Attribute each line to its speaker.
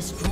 Speaker 1: destroyed.